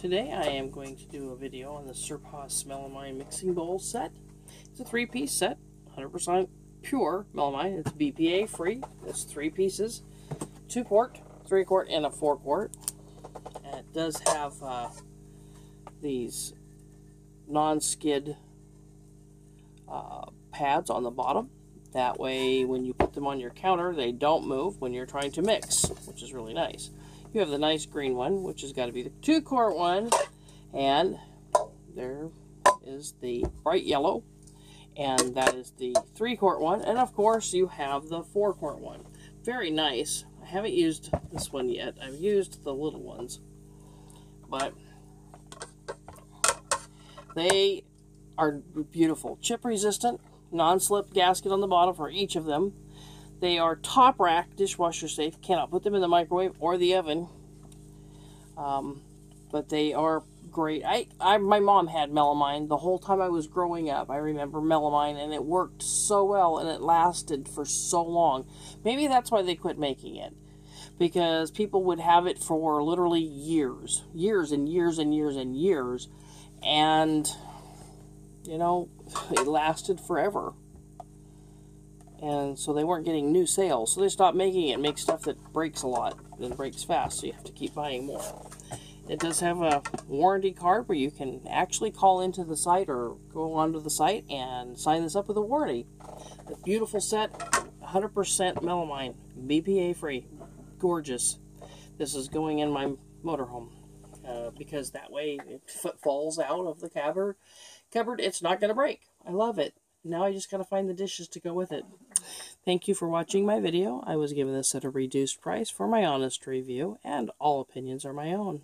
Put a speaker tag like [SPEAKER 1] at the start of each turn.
[SPEAKER 1] Today I am going to do a video on the Surpahs Melamine Mixing Bowl set. It's a three-piece set, 100% pure melamine. It's BPA free. It's three pieces, two quart, three quart, and a four quart. And it does have uh, these non-skid uh, pads on the bottom. That way, when you put them on your counter, they don't move when you're trying to mix, which is really nice. You have the nice green one, which has got to be the two quart one. And there is the bright yellow. And that is the three quart one. And of course, you have the four quart one. Very nice. I haven't used this one yet. I've used the little ones. But they are beautiful. Chip resistant, non-slip gasket on the bottom for each of them. They are top rack, dishwasher safe. Cannot put them in the microwave or the oven. Um, but they are great. I, I, my mom had melamine the whole time I was growing up. I remember melamine, and it worked so well, and it lasted for so long. Maybe that's why they quit making it, because people would have it for literally years, years and years and years and years, and you know, it lasted forever and so they weren't getting new sales. So they stopped making it. Make stuff that breaks a lot and breaks fast, so you have to keep buying more. It does have a warranty card where you can actually call into the site or go onto the site and sign this up with a warranty. A beautiful set, 100% melamine, BPA free, gorgeous. This is going in my motorhome uh, because that way if it falls out of the cupboard, cupboard it's not going to break. I love it. Now I just got to find the dishes to go with it. Thank you for watching my video. I was given this at a reduced price for my honest review, and all opinions are my own.